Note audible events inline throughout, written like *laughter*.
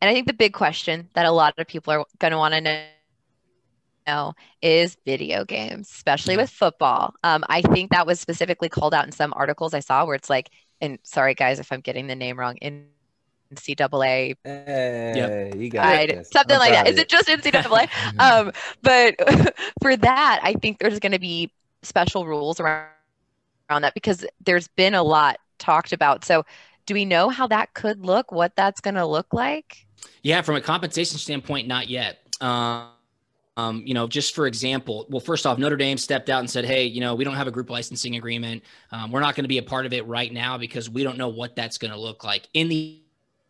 And I think the big question that a lot of people are going to want to know know is video games, especially with football. Um, I think that was specifically called out in some articles I saw where it's like, and sorry guys if I'm getting the name wrong, in NCAA. Hey, Yep. you got Right, this. something I'm like proud that. of it just NCAA? *laughs* um, but *laughs* for that, I think there's going to be special rules around, around that because there's been a lot talked about. So, do we know how that could look? What that's going to look like? Yeah, from a compensation standpoint, not yet. Um, um, you know, just for example, well, first off, Notre Dame stepped out and said, "Hey, you know, we don't have a group licensing agreement. Um, we're not going to be a part of it right now because we don't know what that's going to look like in the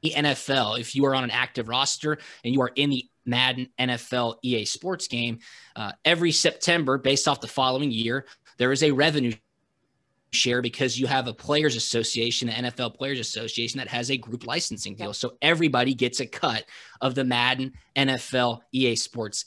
NFL. If you are on an active roster and you are in the Madden NFL EA Sports game, uh, every September, based off the following year, there is a revenue share because you have a players association, the NFL Players Association that has a group licensing deal. Yep. So everybody gets a cut of the Madden NFL EA Sports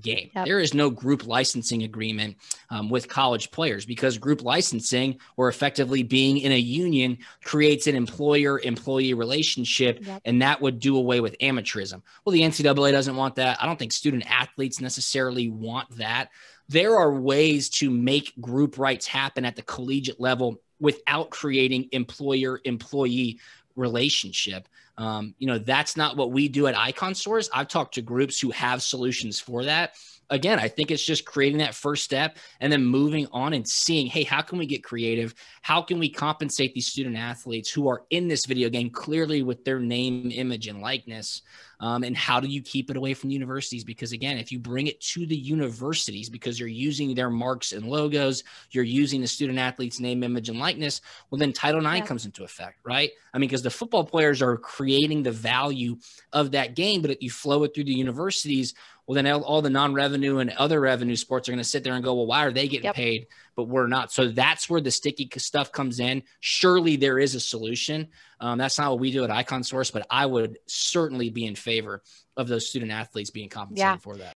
game. Yep. There is no group licensing agreement um, with college players because group licensing or effectively being in a union creates an employer employee relationship Yep. and that would do away with amateurism. Well, the NCAA doesn't want that. I don't think student athletes necessarily want that. There are ways to make group rights happen at the collegiate level without creating employer employee relationship. Um, you know, that's not what we do at Icon Source. I've talked to groups who have solutions for that. Again, I think it's just creating that first step and then moving on and seeing, hey, how can we get creative? How can we compensate these student athletes who are in this video game clearly with their name, image, and likeness? Um, and how do you keep it away from universities? Because again, if you bring it to the universities because you're using their marks and logos, you're using the student athlete's name, image, and likeness, well, then Title IX Yeah. comes into effect, right? I mean, because the football players are creating the value of that game, but if you flow it through the universities, well, then all, the non-revenue and other revenue sports are going to sit there and go, well, why are they getting Yep. paid, but we're not? So that's where the sticky stuff comes in. Surely there is a solution. Um, that's not what we do at Icon Source, but I would certainly be in favor of those student athletes being compensated Yeah. for that.